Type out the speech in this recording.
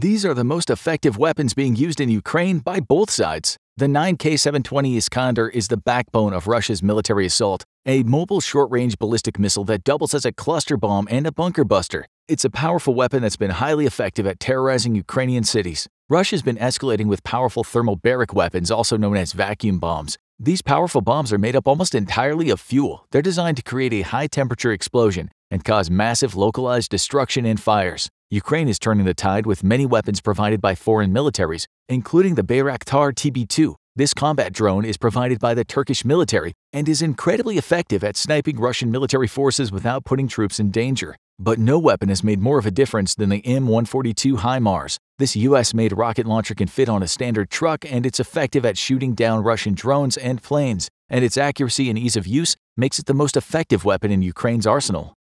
These are the most effective weapons being used in Ukraine by both sides. The 9K720 Iskander is the backbone of Russia's military assault, a mobile short range ballistic missile that doubles as a cluster bomb and a bunker buster. It's a powerful weapon that's been highly effective at terrorizing Ukrainian cities. Russia's been escalating with powerful thermobaric weapons, also known as vacuum bombs. These powerful bombs are made up almost entirely of fuel. They're designed to create a high temperature explosion and cause massive localized destruction and fires. Ukraine is turning the tide with many weapons provided by foreign militaries, including the Bayraktar TB2. This combat drone is provided by the Turkish military and is incredibly effective at sniping Russian military forces without putting troops in danger. But no weapon has made more of a difference than the M142 HIMARS. This US made rocket launcher can fit on a standard truck and it's effective at shooting down Russian drones and planes, and its accuracy and ease of use makes it the most effective weapon in Ukraine's arsenal.